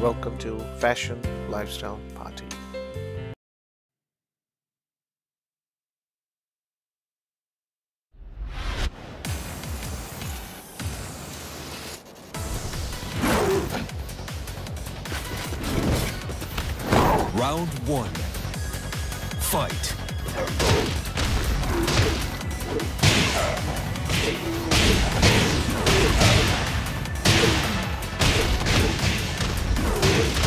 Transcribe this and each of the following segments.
Welcome to Fashion Lifestyle Party. Round one. Fight. KO.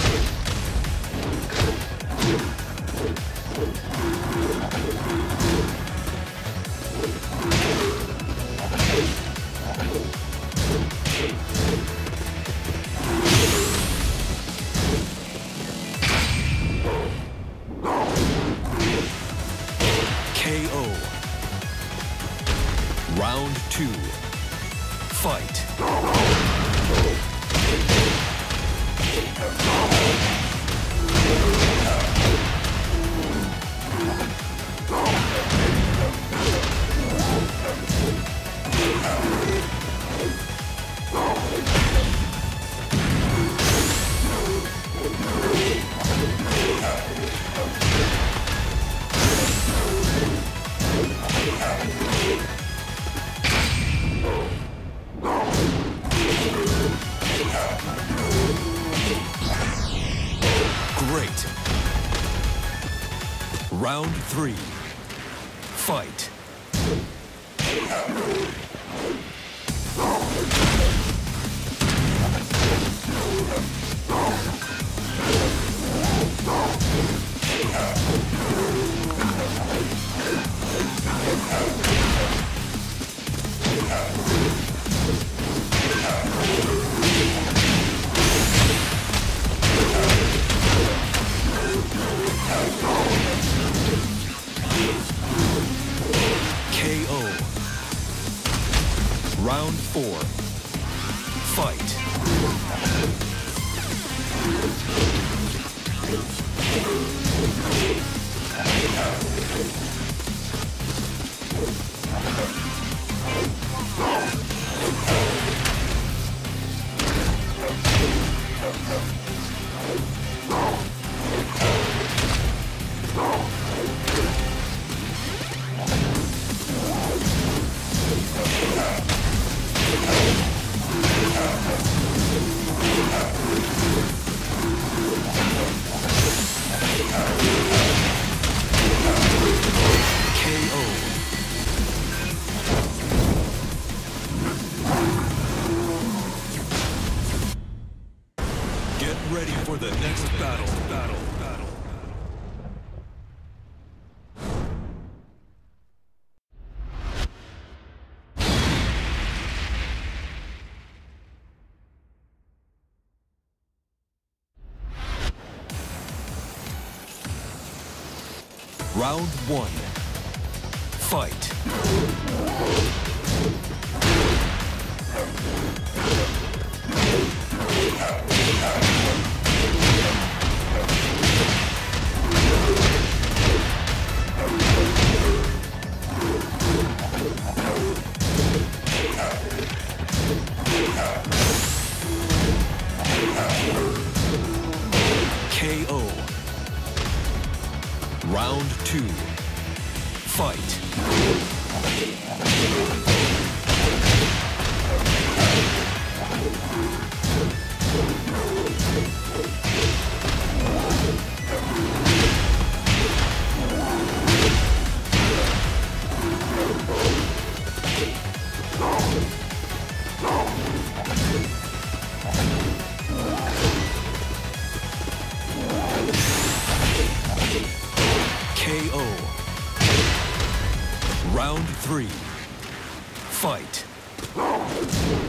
Round one. Fight. Round two. Fight. KO. KO.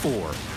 Four.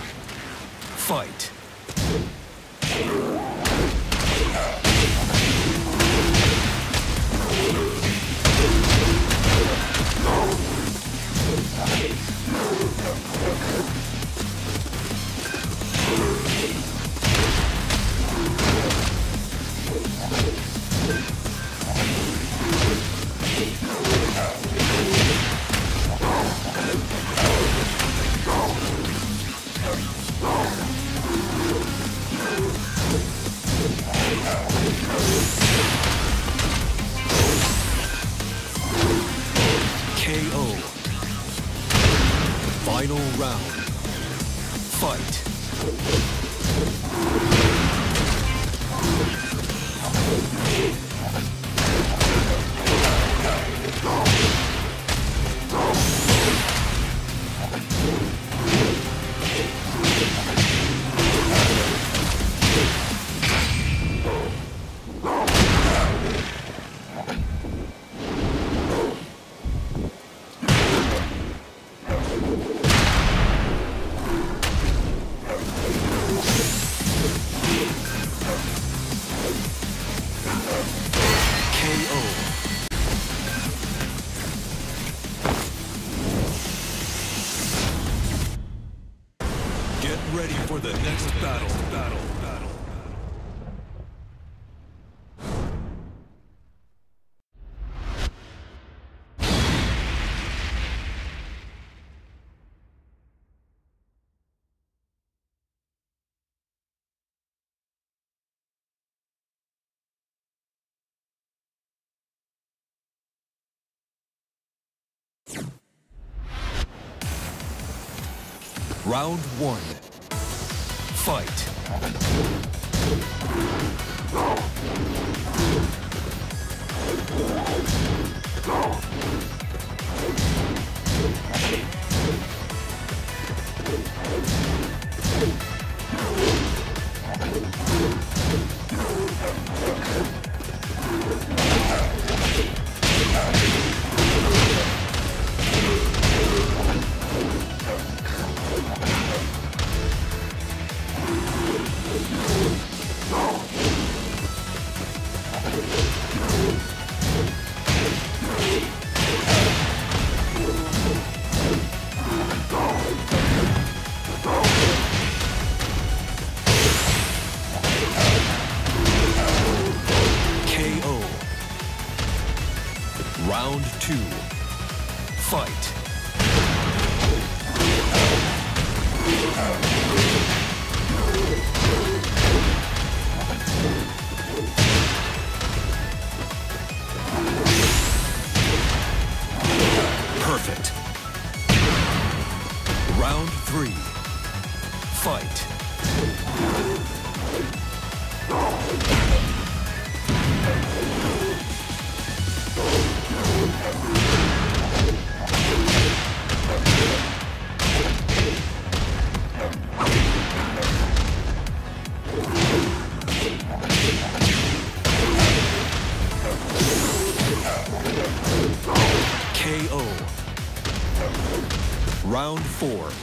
Ready for the next battle. Battle. Battle. Round one. Fight. four.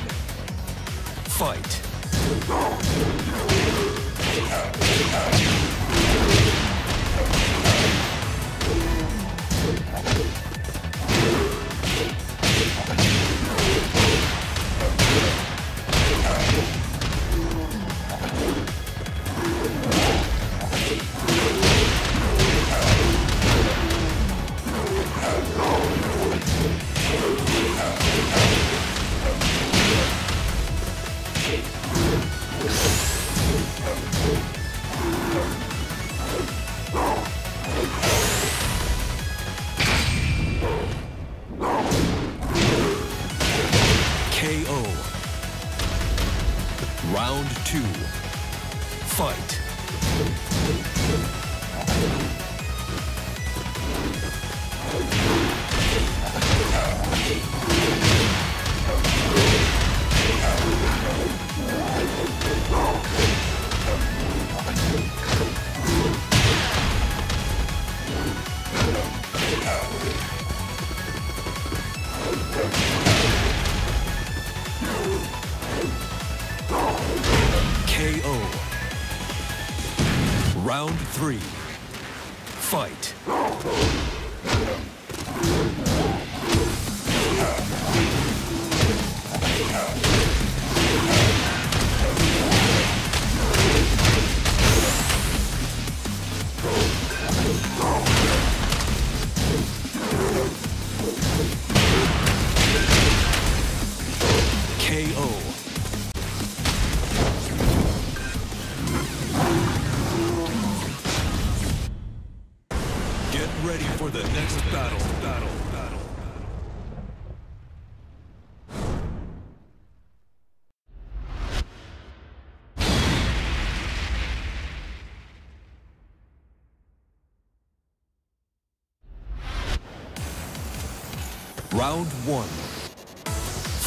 Round one.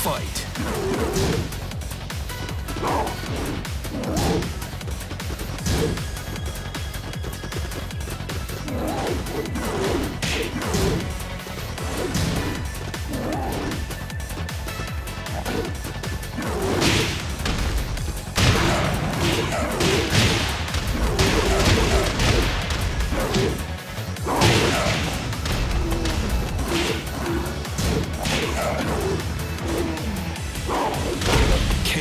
Fight.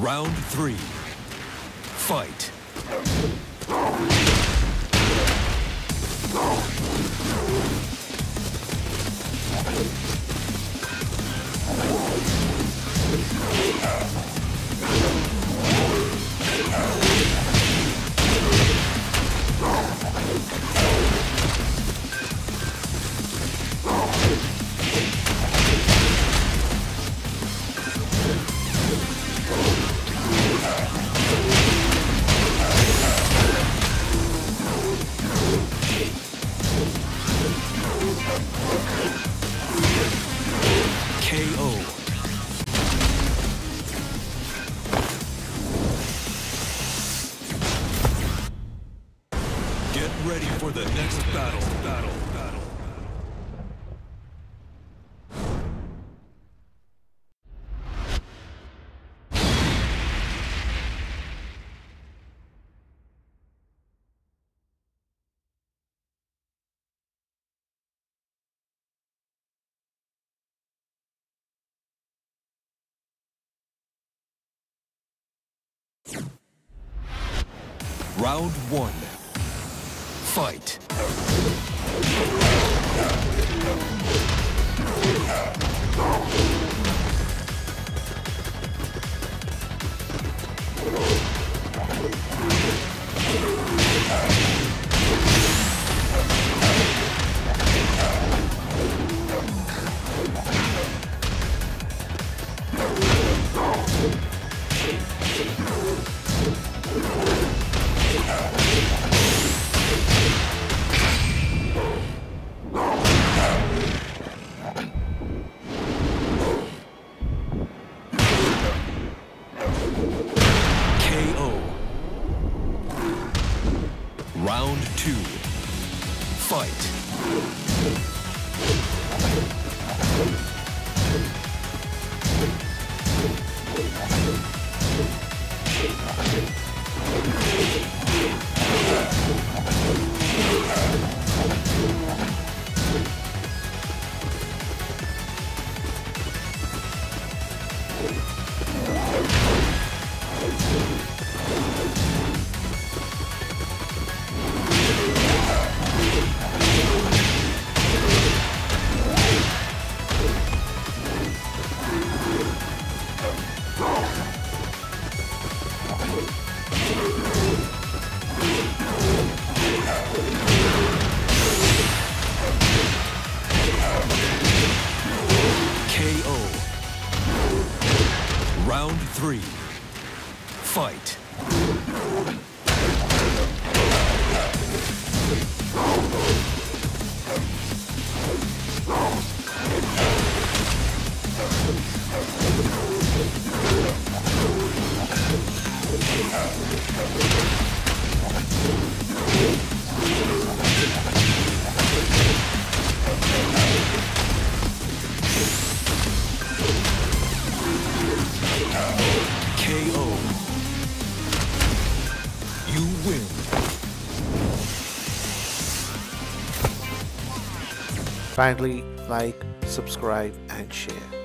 Round three. Fight. Round one. Fight. KO. Kindly like, subscribe, and share.